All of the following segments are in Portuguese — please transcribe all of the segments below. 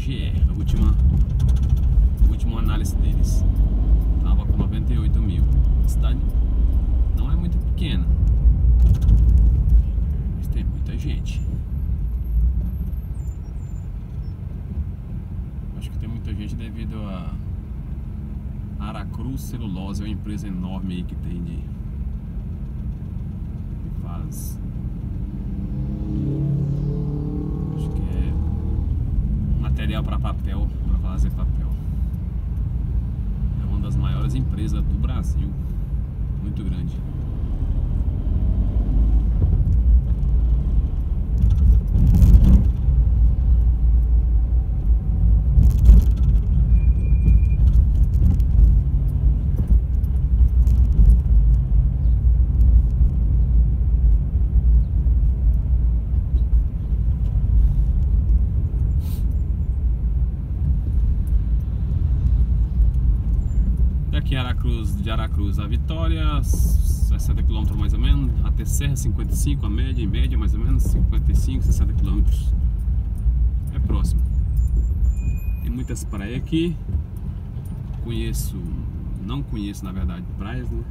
IBGE, a última, a última análise deles. Tava com 98 mil. A cidade não é muito pequena. Mas tem muita gente. Acho que tem muita gente devido a Aracruz Celulose, é uma empresa enorme aí que tem de. que faz. Material para papel, para fazer papel. É uma das maiores empresas do Brasil. Muito grande. Daqui em De Aracruz a Vitória, 60 km mais ou menos, até Serra 55, a média, em média mais ou menos 55, 60 km. É próximo. Tem muitas praias aqui. Conheço, não conheço na verdade praias, né?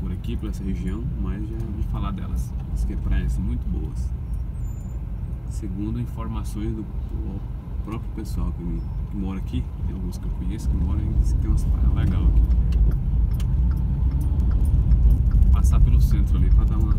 Por aqui, por essa região, mas já ouvi falar delas. Diz que é praias muito boas. Segundo informações do próprio pessoal que, me, que mora aqui, tem alguns que eu conheço que moram e diz que tem umas praias legais aqui. Passar pelo centro ali para dar uma.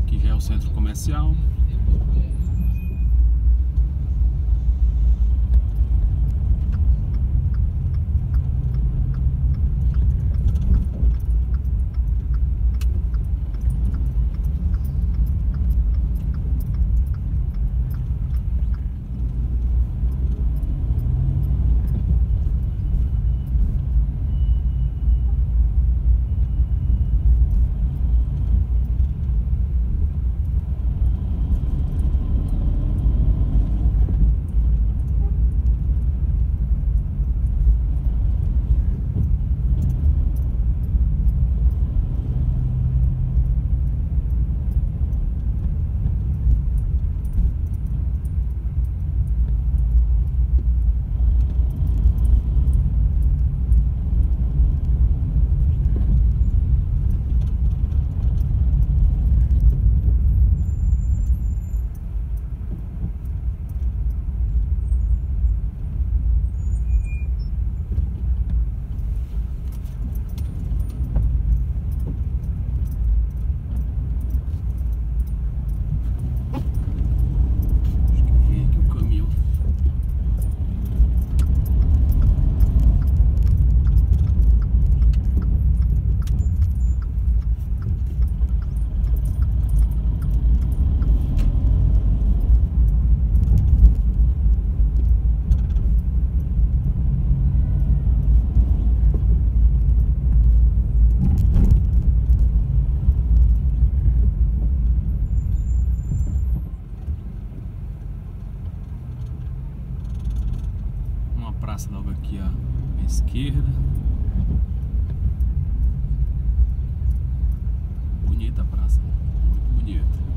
Aqui já é o centro comercial. esquerda. Bonita a praça, muito bonita.